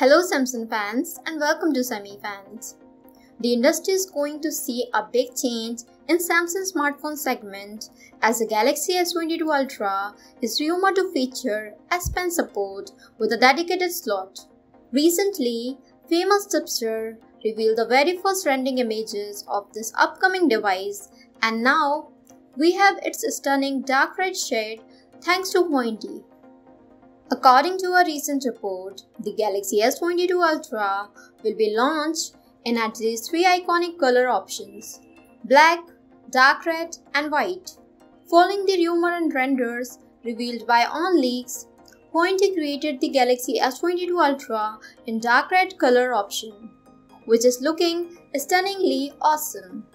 Hello Samsung fans and welcome to SammyFans. The industry is going to see a big change in Samsung smartphone segment as the Galaxy S22 Ultra is rumored to feature S Pen support with a dedicated slot. Recently, famous tipster revealed the very first rendering images of this upcoming device and now we have its stunning dark red shade thanks to HoiINDI. According to a recent report, the Galaxy S22 Ultra will be launched in at least three iconic color options black, dark red, and white. Following the rumor and renders revealed by OnLeaks, HoiINDI created the Galaxy S22 Ultra in dark red color option, which is looking stunningly awesome.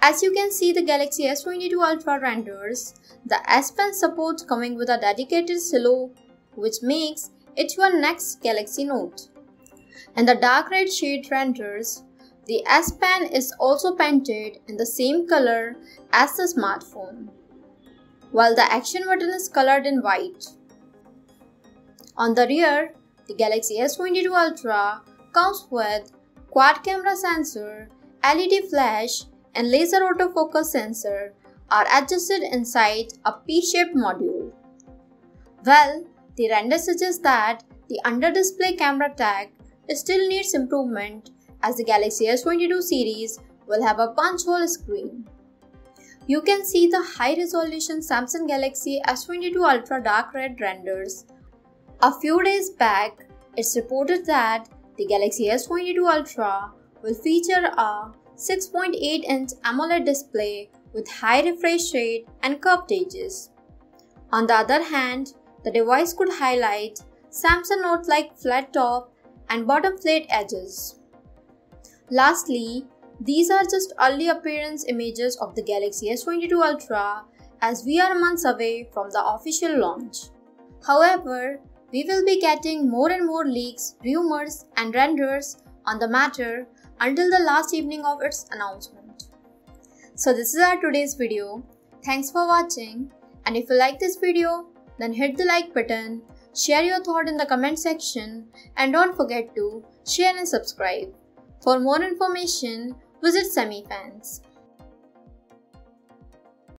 As you can see the Galaxy S22 Ultra renders, the S Pen supports coming with a dedicated silo which makes it your next Galaxy Note. And the dark red shade renders, the S Pen is also painted in the same color as the smartphone, while the action button is colored in white. On the rear, the Galaxy S22 Ultra comes with quad camera sensor, LED flash and laser autofocus sensor are adjusted inside a P-shaped module. Well, the render suggests that the under-display camera tag still needs improvement as the Galaxy S22 series will have a punch hole screen. You can see the high-resolution Samsung Galaxy S22 Ultra dark red renders. A few days back, it's reported that the Galaxy S22 Ultra will feature a 6.8-inch AMOLED display with high refresh rate and curved edges. On the other hand, the device could highlight Samsung Note-like flat top and bottom flat edges. Lastly, these are just early appearance images of the Galaxy S22 Ultra as we are months away from the official launch. However, we will be getting more and more leaks, rumors, and renders on the matter until the last evening of its announcement. So this is our today's video. Thanks for watching and if you like this video then hit the like button, share your thought in the comment section and don't forget to share and subscribe. For more information visit SammyFans.